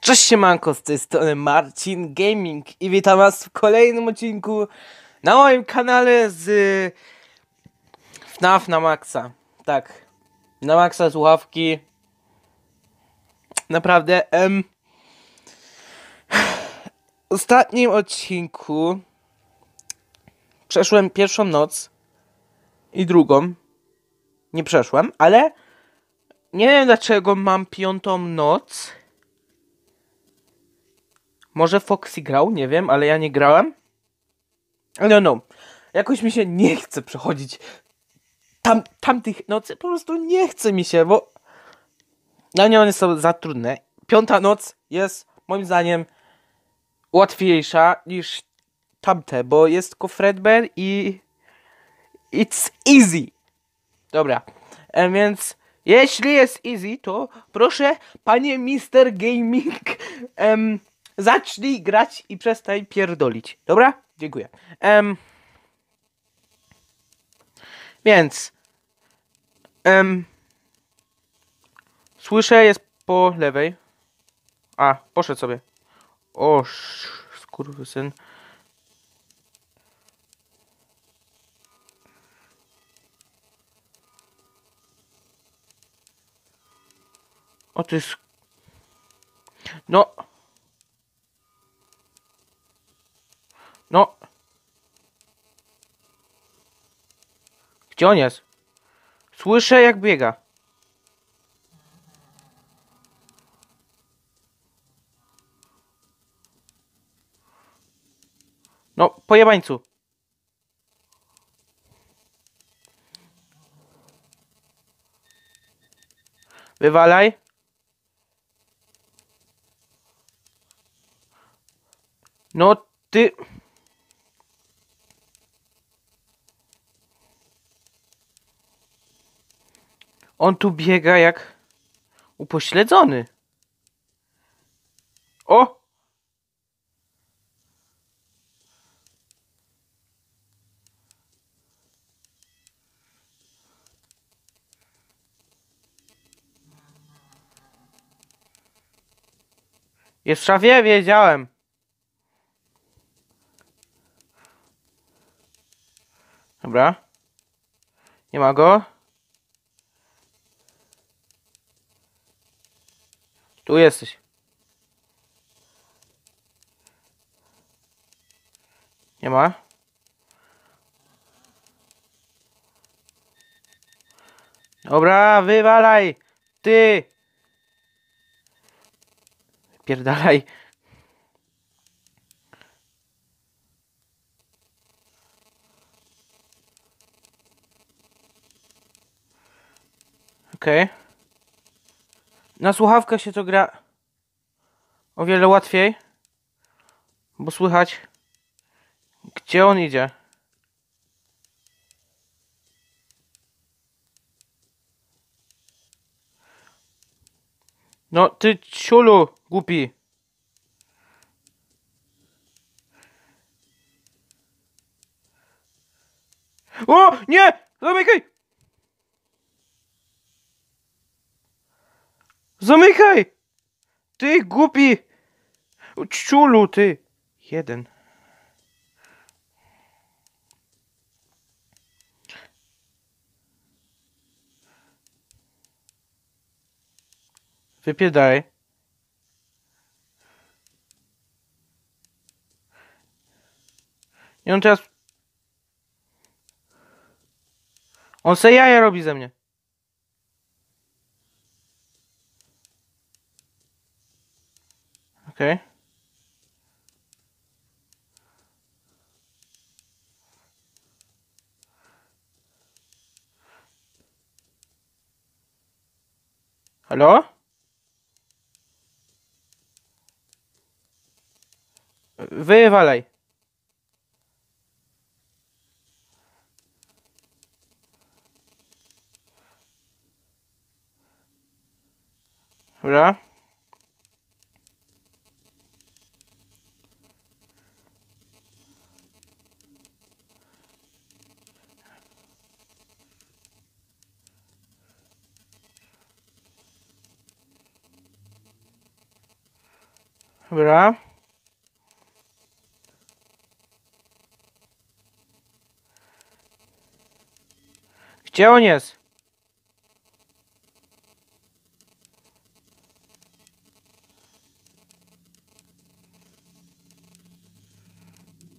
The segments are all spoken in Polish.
Cześć siemanko, z tej strony Marcin Gaming i witam was w kolejnym odcinku na moim kanale z FNAF na maksa. Tak, na maksa słuchawki. Naprawdę, em, w ostatnim odcinku przeszłem pierwszą noc i drugą. Nie przeszłem, ale nie wiem dlaczego mam piątą noc. Może Foxy grał, nie wiem, ale ja nie grałem. No, no. Jakoś mi się nie chce przechodzić tam, tamtych nocy. Po prostu nie chce mi się, bo dla mnie one są za trudne. Piąta noc jest moim zdaniem łatwiejsza niż tamte, bo jest tylko Fredbear i it's easy. Dobra, e, więc jeśli jest easy, to proszę, panie Mister Gaming, em, zacznij grać i przestań pierdolić. Dobra? Dziękuję. Em, więc, em, słyszę, jest po lewej. A, poszedł sobie. O, skurwysyn. O, to jest... No... No... Gdzie on jest? Słyszę jak biega. No, pojebańcu. Wywalaj. No ty... On tu biega jak upośledzony. O! Jest w szafie? Wiedziałem. Dobra. Nie ma go. Tu jesteś. Nie ma. Dobra, wywalaj! Ty! Pierdalaj. Okej. Na słuchawkach się to gra o wiele łatwiej, bo słychać gdzie on idzie. No ty ciulu, głupi. O, nie! Zamykaj! Zamykaj! Ty głupi! Ciulu, ty! Jeden. Wypierdaj. I on teraz... On se jaja robi ze mnie. Okej. Halo? Wywalaj. Dobra. Dobra. Gdzie on jest?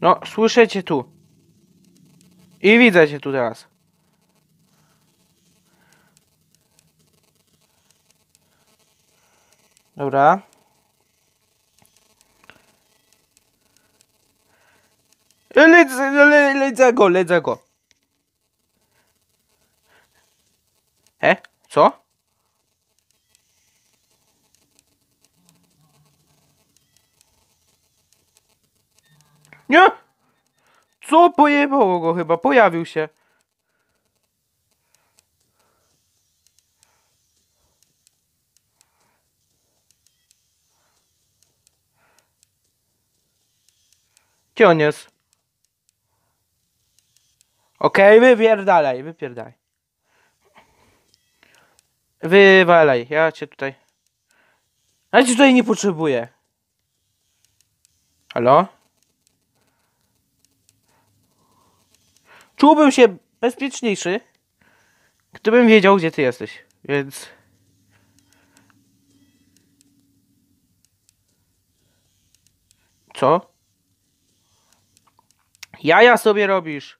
No, słyszę cię tu. I widzę cię tu teraz. Dobra. Lecę, le, lecę go, lecę go. E? Co? Nie! Co? Pojebało go chyba, pojawił się. Gdzie on jest? Okej, wypierdalaj, wypierdalaj. Wywalaj, ja cię tutaj... Ja cię tutaj nie potrzebuję. Halo? Czułbym się bezpieczniejszy, gdybym wiedział, gdzie ty jesteś, więc... Co? Jaja sobie robisz.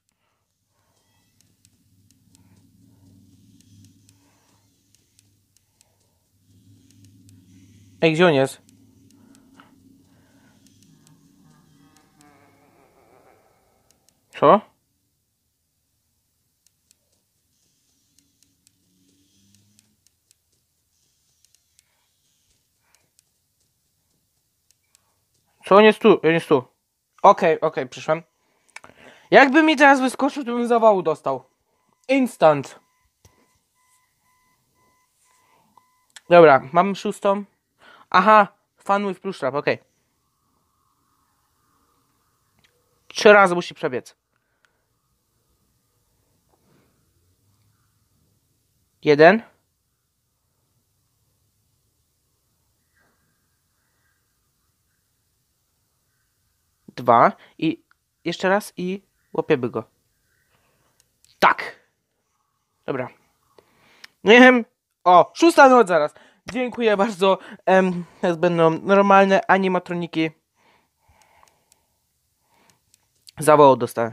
Ej, gdzie on jest? Co? Co on jest tu? On jest tu. Okej, okej, przyszłem. Jakby mi teraz wyskoczył, to bym zawału dostał. Instant. Dobra, mamy szóstą. Aha, fan with plus trap, okej. Trzy razy musi przebiec. Jeden. Dwa. I jeszcze raz i łapiemy go. Tak. Dobra. Nie wiem. O, szósta noc zaraz. Dziękuję bardzo. Em, teraz będą normalne animatroniki. Zawołu dostałem.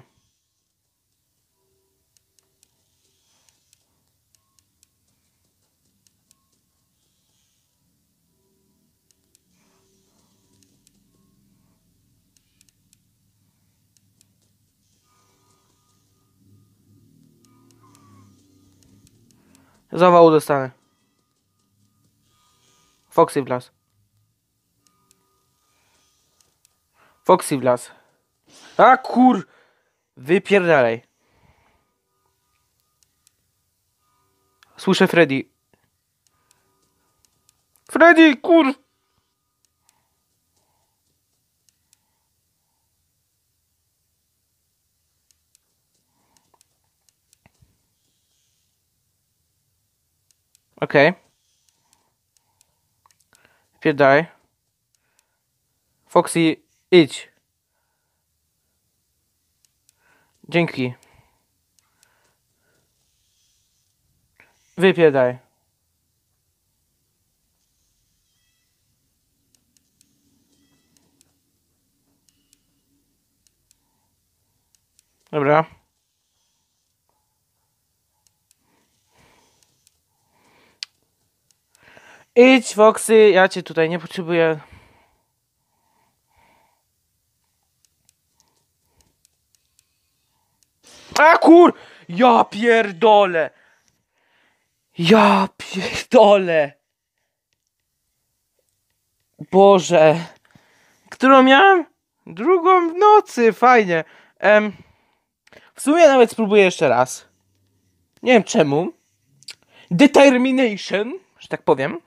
Zawału dostanę. Foxy w las. Foxy w las. A kur... Wypierdalaj. Słyszę Freddy. Freddy, kur... Okej. Wypierdalaj. Foxy, idź. Dzięki. Wypierdaj. Dobra. Idź, Foxy, ja cię tutaj nie potrzebuję. A kur... Ja pierdolę! Ja pierdolę! Boże! Którą miałem? Drugą w nocy, fajnie. Em, w sumie nawet spróbuję jeszcze raz. Nie wiem czemu. Determination, że tak powiem.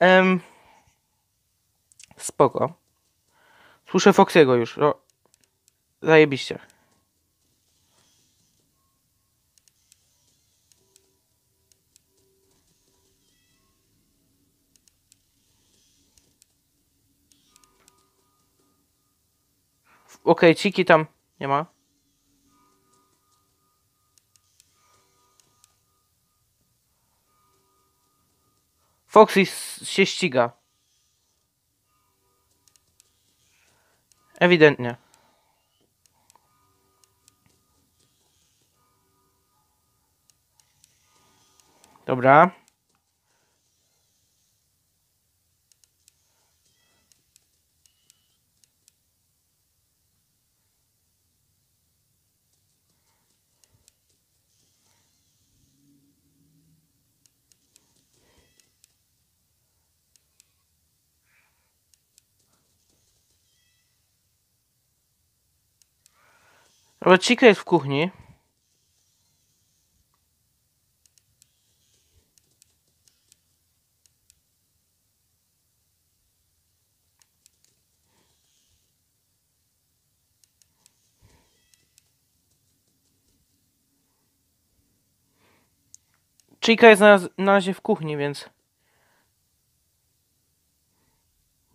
Em, spoko. Słyszę Foxiego już. No, zajebiście. Okej, okay, ciki tam nie ma. Foxy się ściga. Ewidentnie. Dobra. Dobra, jest w kuchni. Chica jest na, na razie w kuchni, więc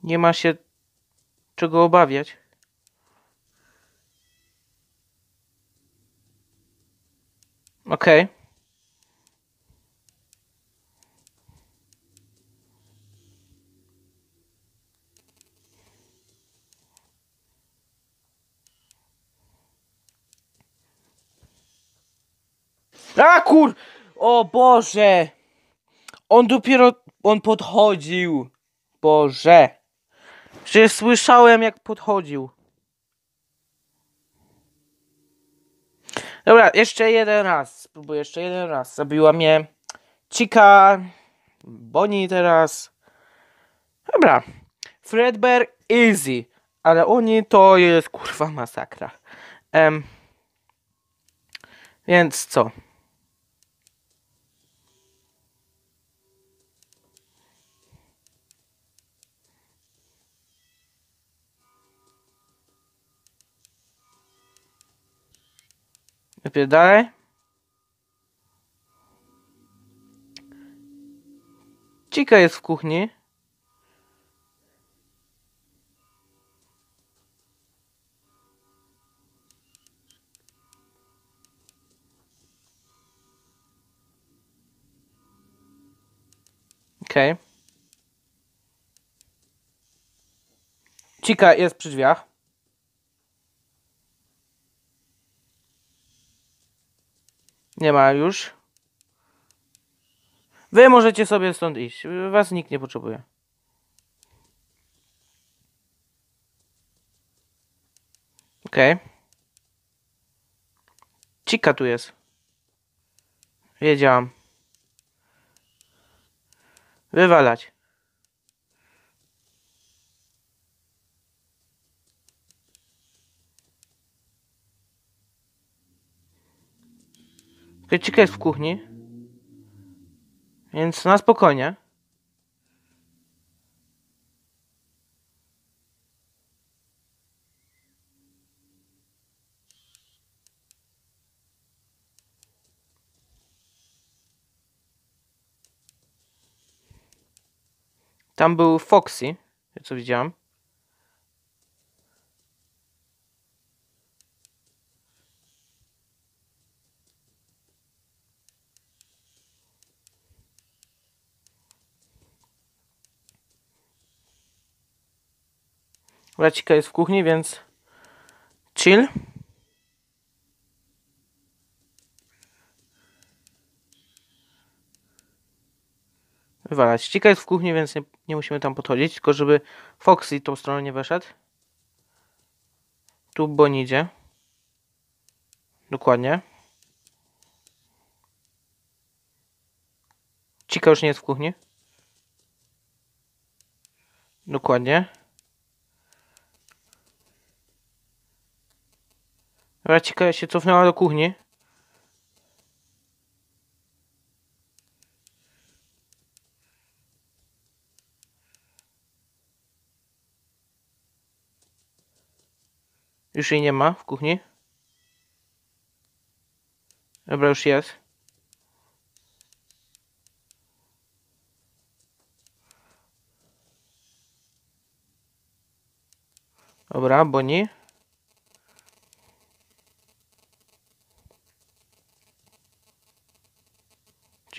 nie ma się czego obawiać. Okej. A kur... O Boże! On dopiero... On podchodził. Boże. Przecież słyszałem jak podchodził. Dobra, jeszcze jeden raz. Spróbuję jeszcze jeden raz. Zabiła mnie Chica. Bonnie teraz. Dobra. Fredbear easy. Ale oni to jest kurwa masakra. Em, więc co? Wypierdalaj. Cika jest w kuchni. Okej. Cika jest przy drzwiach. Nie ma już. Wy możecie sobie stąd iść. Was nikt nie potrzebuje. Okej. Cika tu jest. Wiedziałam. Wywalać. Okej, Cika jest w kuchni. Więc na spokojnie. Tam był Foxy, co widziałam. Racika jest w kuchni, więc chill. Wywalać. Cika jest w kuchni, więc nie, nie musimy tam podchodzić, tylko żeby Foxy tą stroną nie weszedł. Tu Bonnie idzie. Dokładnie. Cika już nie jest w kuchni. Dokładnie. Racika się cofnęła do kuchni. Już jej nie ma w kuchni. Dobra, już jest. Dobra, Bonnie.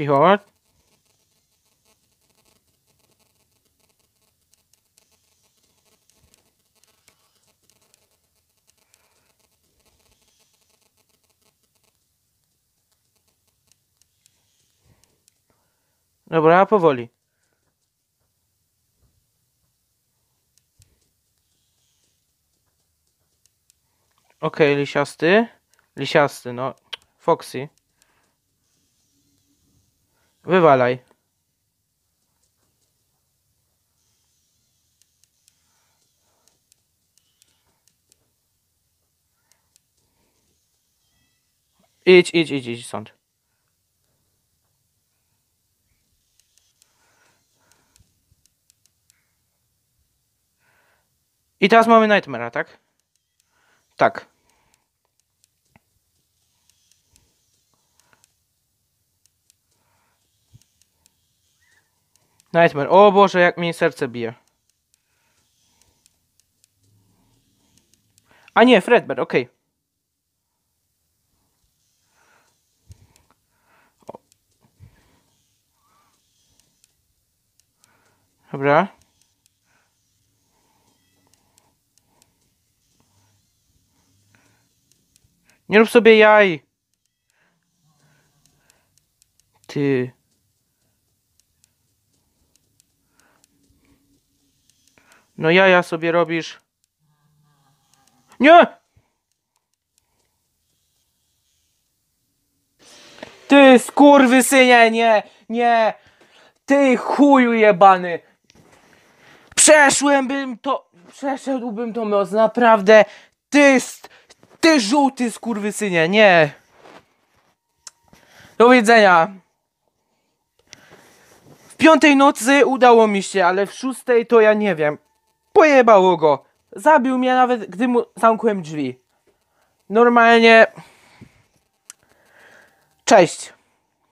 Cicho. Dobra, powoli. Okej, lisiasty. Lisiasty, no. Foxy. Wywalaj. Idź, idź, idź, idź stąd. I teraz mamy Nightmare'a, tak? Tak. Nightmare. O Boże, jak mi serce bije. A nie, Fredbear, okej. O. Dobra. Nie rób sobie jaj. Ty. No jaja sobie robisz. Nie! Ty skurwysynie, nie, nie! Ty chuju jebany! Przeszłem bym to, przeszedłbym to moc, naprawdę! Ty, ty żółty skurwysynie, nie! Do widzenia! W piątej nocy udało mi się, ale w szóstej to ja nie wiem. Pojebało go. Zabił mnie nawet, gdy mu zamkłem drzwi. Normalnie. Cześć.